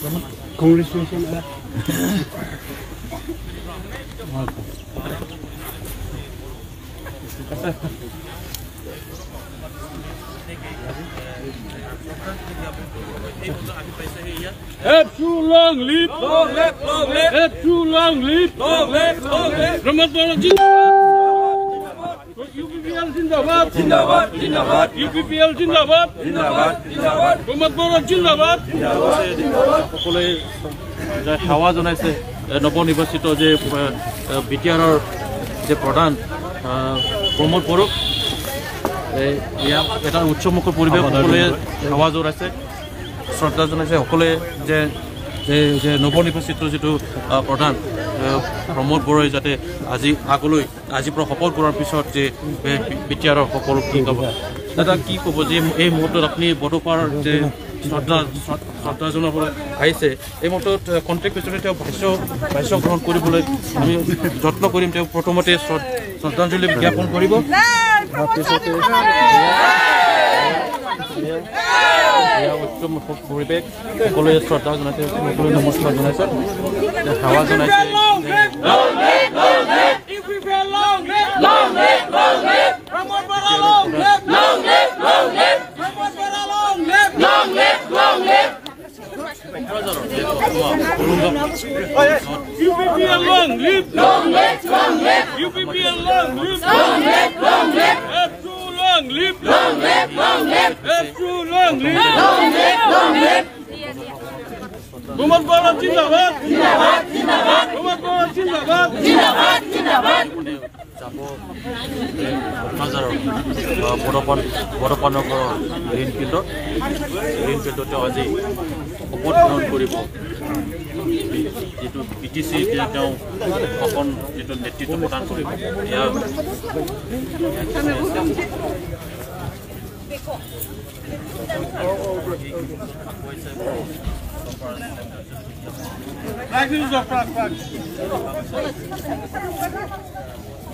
Congratulations. too long leap, long leap, long leap. Long long long UPPL Jindabad. Jindabad, Jindabad. UPPL. সকলোৱে যে সেৱা জনাইছে নৱনিৰ্বাচিত যে বি টি আৰৰ যে প্ৰধান প্ৰমোদ বড়োক এই ইয়াত এটা উৎসৱমুখৰ পৰিৱেশ সকলোৱে সেৱা জনাইছে শ্ৰদ্ধা জনাইছে সকলোৱে যে যে যে নৱনিৰ্বাচিত যিটো প্ৰধান প্ৰমোদ বড়োই যাতে আজি আগলৈ আজিৰ পৰা শপত কৰাৰ পিছত যে বি টি আৰৰ সকলো কি ক'ব। দাদা কি ক'ব যে এই মুহূৰ্তত আপুনি বড়োপাৰ যে শ্ৰদ্ধা শ্ৰদ্ধা জনাবলৈ আহিছে এই মুহূৰ্তত কণ্টেক্ট পিছতে তেওঁ ভাষ্য ভাষ্য গ্ৰহণ কৰিবলৈ আমি যত্ন কৰিম। তেওঁ প্ৰথমতে শ্ৰ- শ্ৰদ্ধাঞ্জলি জ্ঞাপন কৰিব। তাৰপিছতে সেৱা জনাইছে UPPL long live. Long live, long live. Ramat Bala long live. Long live, long live. Long live. Long live, long live. UPPL long live. Long live, long live. Ramat Bala Jindabad. Jindabad, Jindabad. Ramat Bala Jindabad. Jindabad, Jindabad. কক্ৰাঝাৰৰ বৰপান বৰপানগৰৰ green ফিল্ডত green ফিল্ডত তেওঁ আজি শপত গ্ৰহণ কৰিব যিটো বি টি চি তেওঁ অকণ যিটো নেতৃত্ব প্ৰদান কৰিব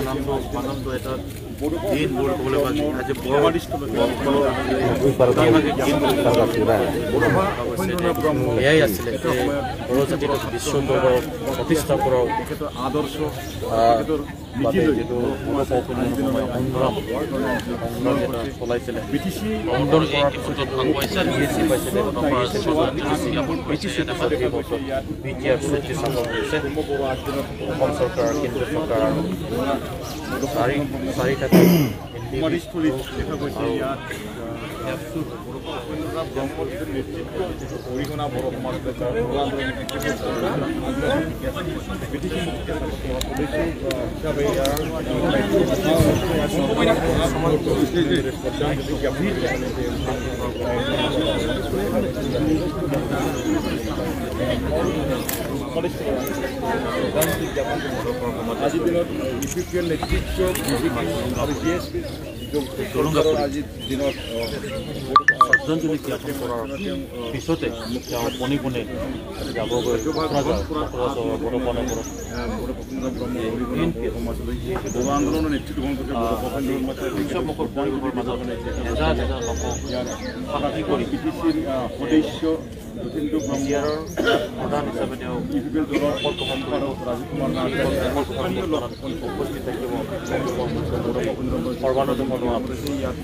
আনন্দ আনন্দ এটা এয়াই আছিলে যে বড়ো জাতিটো বিশ্ব দৰবাৰত প্ৰতিষ্ঠা কৰাৰ আদৰ্শ চলাইছিলে অসম চৰকাৰ কেন্দ্ৰীয় চৰকাৰ আৰু চাৰি চাৰিটা সমাধিস্থলীত দেখা গৈছে ইয়াত অৰিহণা বড়ো সমাজ হিচাপে শ্ৰদ্ধাঞ্জলি জ্ঞাপন কৰাৰ পিছতে তেওঁ পোনে পোনে যাবগৈ মাজত হেজাৰ হেজাৰ লোকক কৰি পি টি চিৰ সদস্য যতীন্দ্ৰ বিয়াৰৰ প্ৰধান হিচাপে তেওঁ ইউ পি পি এল দলৰ গ্ৰহণ কৰিব ৰাজীৱ উপস্থিত থাকিব। সৰ্বানন্দ সোণোৱাল ইয়াত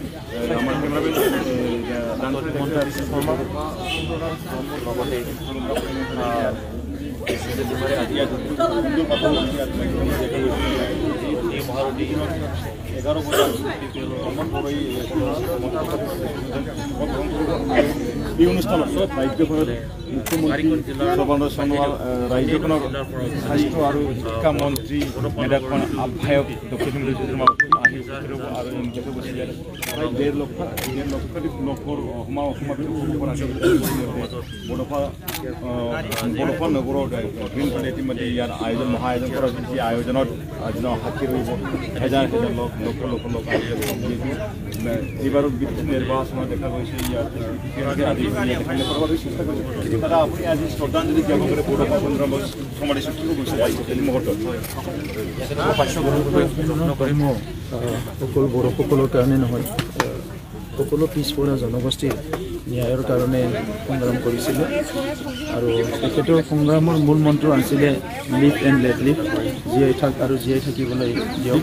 কেমেৰামেন মন্ত্ৰী শৰ্মা লগতে এই অনুষ্ঠানত ৰাজ্যখনত মুখ্যমন্ত্ৰী সৰ্বানন্দ সোণোৱাল ৰাজ্যখনৰ স্বাস্থ্য আৰু শিক্ষা মন্ত্ৰী মেধাখন আহ্বায়ক গৈছে ইয়াত বডোফা নগৰৰ গ্ৰীণ পাৰ্টি ইতিমধ্যে ইয়াত আয়োজন মহা আয়োজন কৰা যি আয়োজনত সাক্ষী ৰহিব হেজাৰ হেজাৰ লোক লক্ষ লক্ষ লোক যিহেতু এইবাৰো বিদ্যুৎ নিৰ্বাচনত দেখা গৈছে ইয়াত কৰিছে আপুনি আজি শ্ৰদ্ধাঞ্জলি জ্ঞাপন কৰে বডোফা সংগ্ৰাম সমাধিত কি গৈছে এই মুহূৰ্তত সকলো বড়োসকলৰ কাৰণে নহয়। সকলো পিছপৰা জনগোষ্ঠীৰ ন্যায়ৰ কাৰণে সংগ্ৰাম কৰিছিলে। আৰু তেখেতৰ সংগ্ৰামৰ মূল মন্ত্ৰ আছিলে লিভ এণ্ড লেট লিভ জীয়াই থাক আৰু জীয়াই থাকিবলৈ দিয়ক।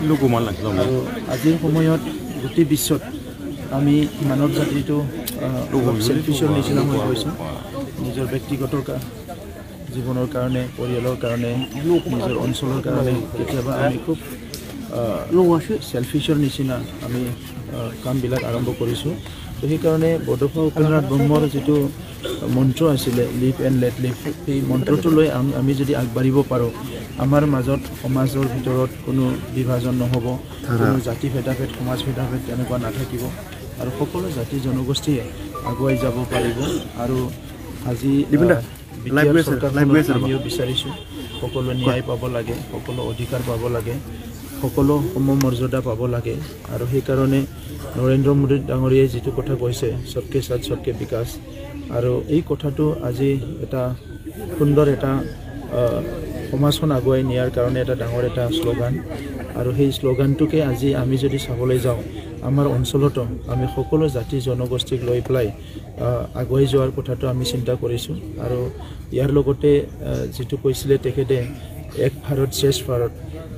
আৰু আজিৰ সময়ত গোটেই বিশ্বত আমি মানৱ জাতিটো চেলফিছৰ নিচিনা হৈ গৈছোঁ। নিজৰ ব্যক্তিগত জীৱনৰ কাৰণে পৰিয়ালৰ কাৰণে নিজৰ অঞ্চলৰ কাৰণে কেতিয়াবা আমি খুব চেলফিছৰ নিচিনা আমি কামবিলাক আৰম্ভ কৰিছোঁ। তো সেইকাৰণে বডোফা উপেন্দ্ৰনাথ ব্ৰহ্মৰ যিটো মন্ত্ৰ আছিলে লিভ এণ্ড লেট লিভ সেই মন্ত্ৰটো লৈ আমি যদি আগবাঢ়িব পাৰোঁ আমাৰ মাজত সমাজৰ ভিতৰত কোনো বিভাজন নহ'ব কোনো জাতি ভেদাভেদ সমাজ ভেদাভেদ তেনেকুৱা নাথাকিব। আৰু সকলো জাতি জনগোষ্ঠীয়ে আগুৱাই যাব পাৰিব। আৰু আজি বিচাৰিছোঁ সকলো ন্যায় পাব লাগে সকলো অধিকাৰ পাব লাগে। সকলো সমমৰ্যাদা পাব লাগে। আৰু সেইকাৰণে নৰেন্দ্ৰ মোদী ডাঙৰীয়াই যিটো কথা কৈছে চবকে সাথ চবকে বিকাশ। আৰু এই কথাটো আজি এটা সুন্দৰ এটা সমাজখন আগুৱাই নিয়াৰ কাৰণে এটা ডাঙৰ এটা শ্লোগান। আৰু সেই শ্লোগানটোকে আজি আমি যদি চাবলৈ যাওঁ আমাৰ অঞ্চলতো আমি সকলো জাতি জনগোষ্ঠীক লৈ পেলাই আগুৱাই যোৱাৰ কথাটো আমি চিন্তা কৰিছোঁ। আৰু ইয়াৰ লগতে যিটো কৈছিলে তেখেতে এক ভাৰত শ্ৰেষ্ঠ ভাৰত।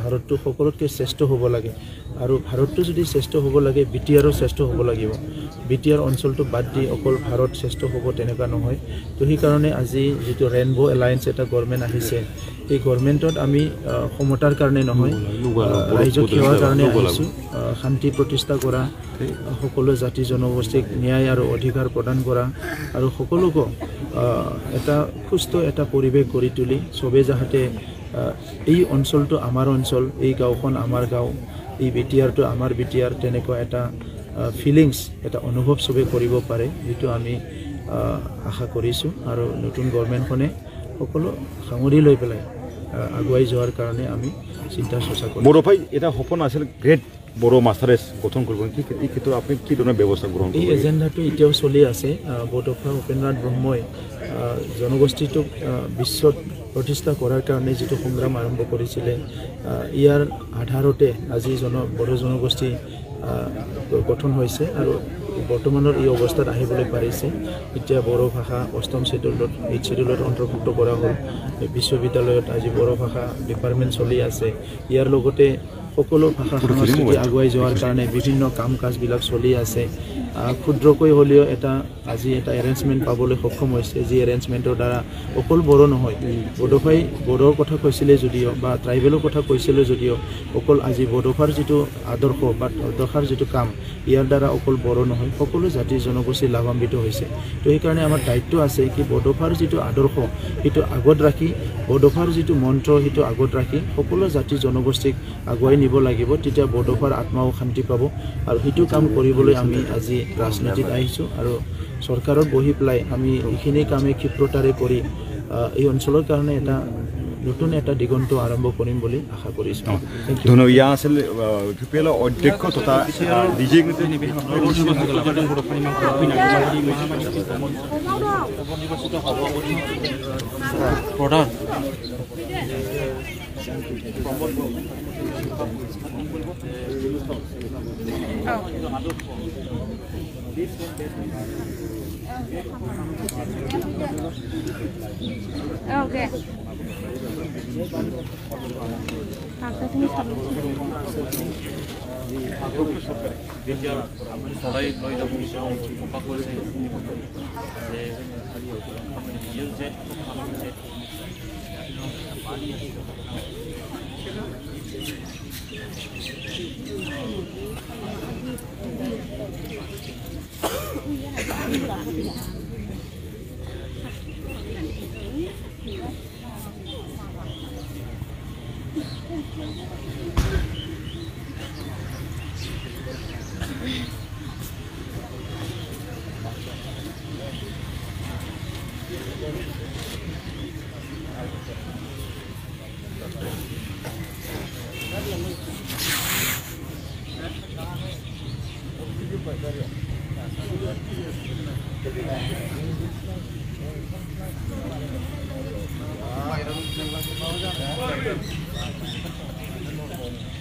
ভাৰতটো সকলোতকৈ শ্ৰেষ্ঠ হ'ব লাগে। আৰু ভাৰতটো যদি শ্ৰেষ্ঠ হ'ব লাগে বি টি আৰো শ্ৰেষ্ঠ হ'ব লাগিব। বি টি আৰ অঞ্চলটো বাদ দি অকল ভাৰত শ্ৰেষ্ঠ হ'ব তেনেকুৱা নহয়। তো সেইকাৰণে আজি যিটো ৰেইনব' এলায়েন্স এটা গভৰ্ণমেণ্ট আহিছে এই গভৰ্ণমেণ্টত আমি সমতাৰ কাৰণে নহয় ৰাইজক সেৱাৰ কাৰণে আহিছোঁ। আহ, শান্তি প্ৰতিষ্ঠা কৰা সকলো জাতি জনগোষ্ঠীক ন্যায় আৰু অধিকাৰ প্ৰদান কৰা আৰু সকলোকো এটা সুস্থ এটা পৰিৱেশ গঢ়ি তুলি যাতে আহ, এই অঞ্চলটো আমাৰ অঞ্চল এই গাঁওখন আমাৰ গাঁও এই বিটিআৰটো আমাৰ বিটিআৰ তেনেকুৱা এটা ফিলিংছ এটা অনুভৱ চবেই কৰিব পাৰে যিটো আমি আশা কৰিছোঁ। আৰু নতুন গভৰ্ণমেণ্টখনে সকলো সাঙুৰি লৈ পেলাই আগুৱাই যোৱাৰ কাৰণে আমি চিন্তা চৰ্চা কৰিম বড়োফাই এটা সপোন আছিল গ্ৰেট বড়ো মাষ্টাৰেছ গঠন কৰিব। কি এই ক্ষেত্ৰত আপুনি কি ধৰণৰ ব্যৱস্থা গ্ৰহণ এই কৰিব এজেণ্ডাটো এতিয়াও চলি আছে। বডোফা উপেন্দ্ৰনাথ ব্ৰহ্মই জনগোষ্ঠীটোক বিশ্বত প্ৰতিষ্ঠা কৰাৰ কাৰণে যিটো সংগ্ৰাম আৰম্ভ কৰিছিলে ইয়াৰ আধাৰতে আজি জন বড়ো জনগোষ্ঠী গঠন হৈছে আৰু বৰ্তমানৰ এই অৱস্থাত আহিবলৈ পাৰিছে। এতিয়া বড়ো ভাষা অষ্টম ছেডুলত এইট ছেডুলত অন্তৰ্ভুক্ত কৰা হ'ল। বিশ্ববিদ্যালয়ত আজি বড়ো ভাষা ডিপাৰ্টমেণ্ট চলি আছে। ইয়াৰ লগতে সকলো ভাষা সংস্কৃতি আগুৱাই যোৱাৰ কাৰণে বিভিন্ন কাম কাজবিলাক চলি আছে। ক্ষুদ্ৰকৈ হ'লেও এটা আজি এটা এৰেঞ্জমেণ্ট পাবলৈ সক্ষম হৈছে যি এৰেঞ্জমেণ্টৰ দ্বাৰা অকল বড়ো নহয় বড়োফাই বড়োৰ কথা কৈছিলে যদিও বা ট্ৰাইবেলৰ কথা কৈছিলে যদিও অকল আজি বড়োফাৰ যিটো আদৰ্শ বা আদৰ্শৰ যিটো কাম ইয়াৰ দ্বাৰা অকল বড়ো নহয় সকলো জাতি জনগোষ্ঠী লাভান্বিত হৈছে। তো সেইকাৰণে আমাৰ দায়িত্ব আছে কি বড়োফাৰ যিটো আদৰ্শ সেইটো আগত ৰাখি বড়োফাৰ যিটো মন্ত্ৰ সেইটো আগত ৰাখি সকলো জাতি জনগোষ্ঠীক আগুৱাই নিব লাগিব তেতিয়া বড়োফাৰ আত্মাও শান্তি পাব। আৰু সেইটো কাম কৰিবলৈ আমি আজি ৰাজনীতিত আহিছোঁ আৰু চৰকাৰত বহি পেলাই আমি এইখিনি কামে ক্ষিপ্ৰতাৰে কৰি এই অঞ্চলৰ কাৰণে এটা নতুন এটা দিগন্ত আৰম্ভ কৰিম বুলি আশা কৰিছোঁ। থেংক ইউ ধন্যবাদ। ইয়া আছিল ইউ পি এলৰ অধ্যক্ষ তথা প্ৰধান. ओके সবাই প্রয়োজন বিষয় উপা করেছে যে ইউজে আমাদের Thank you.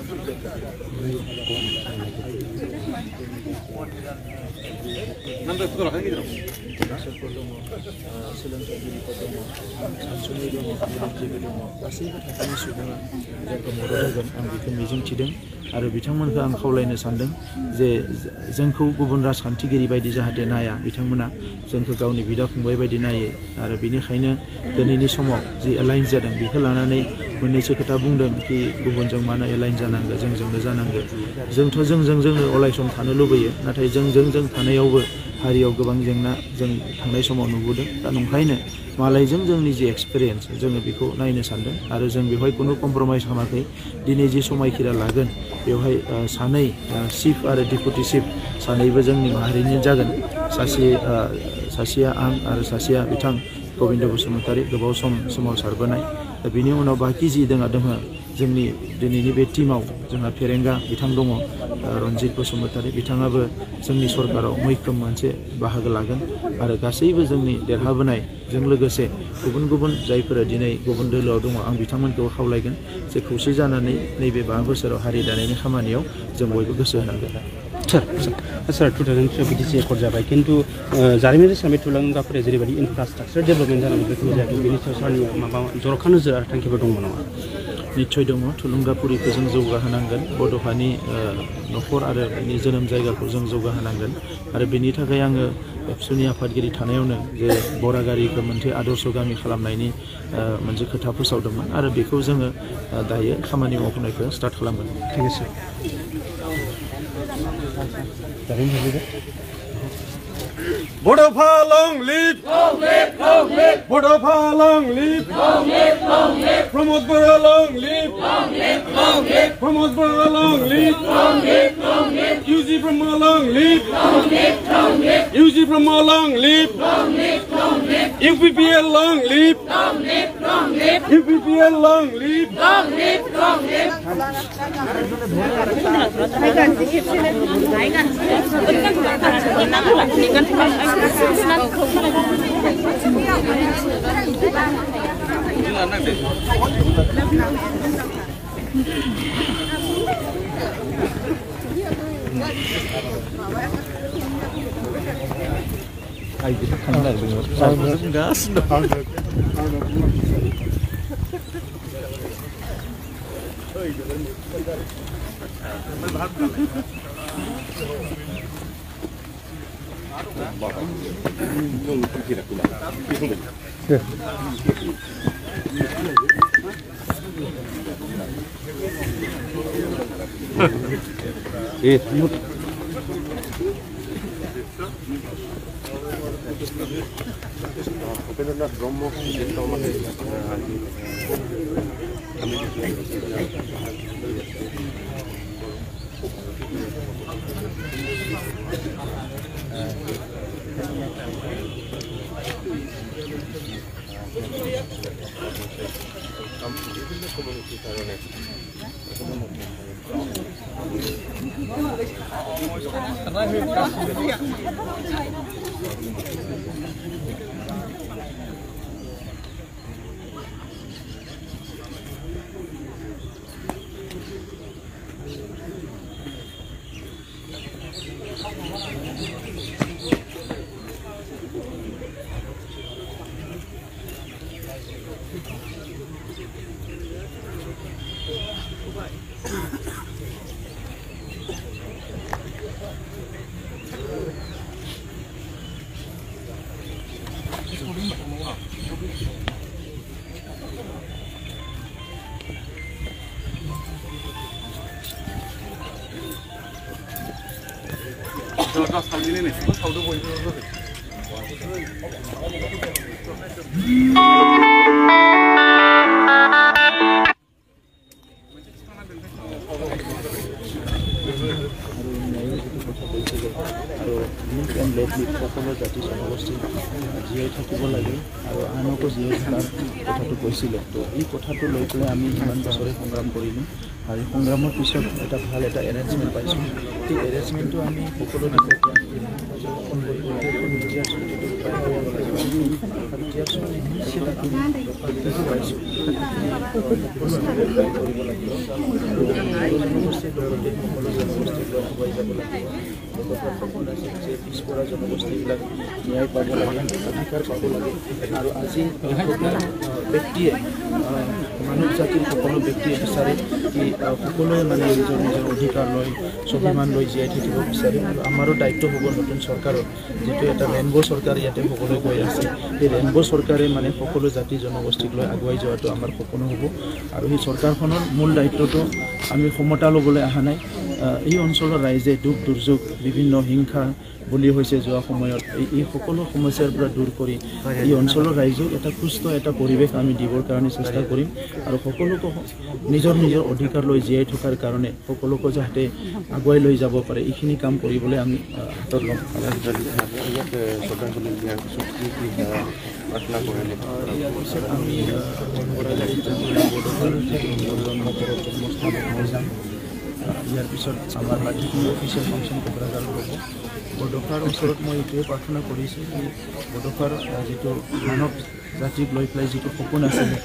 said, फरायसाफोर दङ ओ सोलोंथाइगिरिफोर दङ सानसुमै दङ मेलेमजिबि दङ गासैबो थाखोनि सुबुङा जोंखौ मदद होगोन आं बेखौ मिजिंथिदों आरो बिथांमोनखौ आं खावलायनो सानदों जे जोंखौ गुबुन राजखान्थिगिरि बायदि जाहाथे नाया बिथांमोना जोंखौ गावनि बिदा फंबाय बायदि नायो आरो बेनिखायनो दिनैनि समाव जि एलाइन जादों बेखौ लानानै मोननैसो खोथा बुंदों कि गुबुनजों मानो एलाइन जानांगौ जोंजोंनो जानांगौ। जोंथ' जोंजों जोंनो अराय सम थानो लुबैयो नाथाय जोंजों जों थानायावबो हारियाव गोबां जेंना जों थांनाय समाव नुबोदों। दा नंखायनो मालायजों जोंनि जि एक्सपिरियेन्स जोङो बेखौ नायनो सानदों आरो जों बेवहाय खुनु कमप्रमाइस खालामाखै। दिनै जि समायखिरा लागोन बेवहाय सानै चिफ आरो डिपुटि चिफ सानैबो जोंनि माहारिनि जागोन। सासे सासेया आं आरो सासेया बिथां गबिन्द बसुमतारी गोबाव सम सोमावसारबोनाय दा बिनि उनाव बाखि जि दोङा दोङो जोंनि दिनैनि बे टिमाव जोंहा फेरेंगा बिथां दङ रन्जित बसुमतारी बिथाङाबो जोंनि सरकाराव मैखोम मोनसे बाहागो लागोन आरो गासैबो जोंनि देरहाबोनायजों लोगोसे गुबुन गुबुन जायफोरा दिनै गुबुन दोलोआव दङ, आं बिथांमोनखौ खावलायगोन जे खौसे जानानै नैबे बा बोसोराव हारि दानायनि खामानियाव जों बयबो गोसो होनांगोन। सार सार टु थावजेन्ड बिटिसि एकर्ड जाबाय खिन्थु जारिमिनारि सामिट थुलुंगाफोरा जेरैबायदि इनफ्रास्ट्राकचार डेभेलपमेन्ट जानांगौ बेखौ जायाखै बेनि सायाव सारनि माबा जर'खा नोजोर आरो थांखिफोर दंमोन नामा निस्सय दङ थुलुंगाफुरिखौ जों जौगाहोनांगोन बड'फानि न'खर आरो बिनि जोनोम जायगाखौ जों जौगाहोनांगोन आरो बेनि थाखाय आङो एबसुनि आफादगिरि थानायावनो जे बरागारिखौ मोनसे आदर्श गामि खालामनायनि ओ, मोनसे खोथा फोसावदोंमोन आरो बेखौ जोङो दायो खामानि मावहोनायखौ स्टार्ट खालामगोन thank you Bodo Pa long live! Long live, long live! Bodo long live! Long live, long live! Promote Bora long live! Long live, long live! Promote Bora long live! Long live, long live! UG from long live! Long live, long live! UG from long live! Long live, long live! UPPL long live! Long live! long live. UPPL long live. Long live long live. Haydi kanlar buyur. Sarmızın da aslında. Evet, yurt pero las romos de toma de Thank you. জীয়াই থাকিব লাগে আৰু আনকো জীয়াই থকাৰ কথাটো কৈছিলে তো এই কথাটো লৈ পেলাই আমি ইমান বছৰে সংগ্ৰাম কৰিলোঁ এই সংগ্ৰামৰ পিছত এটা ভাল এটা এৰেঞ্জমেণ্ট পাইছোঁ। সেই এৰেঞ্জমেণ্টটো আমি সকলো পিছপৰা জনগোষ্ঠীবিলাক ন্যায় পাব লাগে অধিকাৰ পাব লাগে আৰু আজি ব্যক্তিয়ে মানৱ জাতিৰ সকলো ব্যক্তিয়ে বিচাৰে কি সকলোৱে মানে নিজৰ নিজৰ অধিকাৰ লৈ স্বাভিমান লৈ জীয়াই থাকিব বিচাৰে। আৰু আমাৰো দায়িত্ব হ'ব নতুন চৰকাৰৰ যিটো এটা ৰেইনব' চৰকাৰ ইয়াতে সকলোৱে গৈ আছে। সেই ৰেইনব' চৰকাৰে মানে সকলো জাতি জনগোষ্ঠীক লৈ আগুৱাই যোৱাটো আমাৰ সপোন হ'ব। আৰু সেই চৰকাৰখনৰ মূল দায়িত্বটো আমি সমতা ল'বলৈ অহা নাই। এই অঞ্চলৰ ৰাইজে দুখ দুৰ্যোগ বিভিন্ন হিংসা বলি হৈছে যোৱা সময়ত। এই এই সকলো সমস্যাৰ পৰা দূৰ কৰি এই অঞ্চলৰ ৰাইজক এটা সুস্থ এটা পৰিৱেশ আমি দিবৰ কাৰণে চেষ্টা কৰিম আৰু সকলোকে নিজৰ নিজৰ অধিকাৰ লৈ জীয়াই থকাৰ কাৰণে সকলোকে যাতে আগুৱাই লৈ যাব পাৰে। এইখিনি কাম কৰিবলৈ আমি হাতত ল'ম। আমি ইয়াৰ পিছত আমাৰ বাকীখিনি অফিচিয়েল ফাংচন কোকৰাঝাৰ হ'ব বডোফাৰ ওচৰত মই এইটোৱে প্ৰাৰ্থনা কৰিছোঁ বডোফাৰ আহ, যিটো মানৱ জাতিক লৈ পেলাই যিটো সপোন আছিলে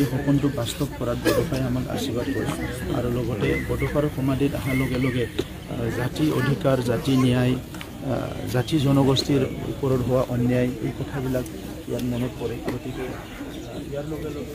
এই সপোনটো বাস্তৱ কৰাত বডোফাই আমাক আশীৰ্বাদ কৰে আৰু লগতে বডোফাৰ সমাধিত অহাৰ লগে লগে জাতি অধিকাৰ জাতি ন্যায় জাতি জনগোষ্ঠীৰ ওপৰত হোৱা অন্যায় এই কথাবিলাক ইয়াত মনত পৰে। গতিকে ইয়াৰ লগে লগে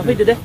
Kafayı dede.